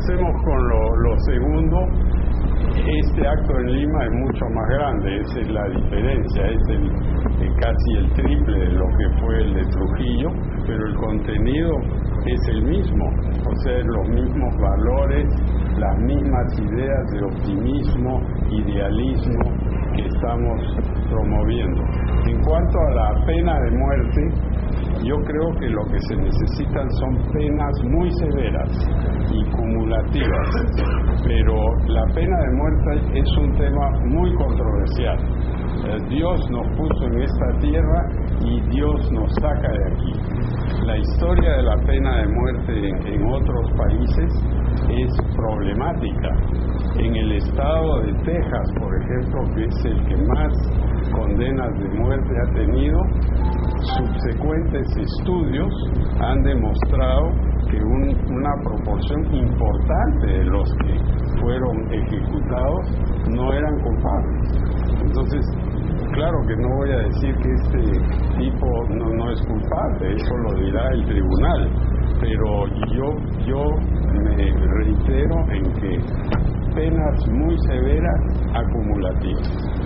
empecemos con lo, segundo. Este acto en Lima es mucho más grande, esa es la diferencia, es el casi el triple de lo que fue el de Trujillo, pero el contenido es el mismo, o sea, los mismos valores, las mismas ideas de optimismo, idealismo que estamos promoviendo. En cuanto a la pena de muerte, yo creo que lo que se necesitan son penas muy severas y pero la pena de muerte es un tema muy controversial. Eh, Dios nos puso en esta tierra y Dios nos saca de aquí. La historia de la pena de muerte en, otros países es problemática. En el estado de Texas, por ejemplo, que es el que más condenas de muerte ha tenido, subsecuentes estudios han demostrado que claro que no voy a decir que este tipo no, es culpable, eso lo dirá el tribunal, pero yo, yo me reitero en que penas muy severas acumulativas.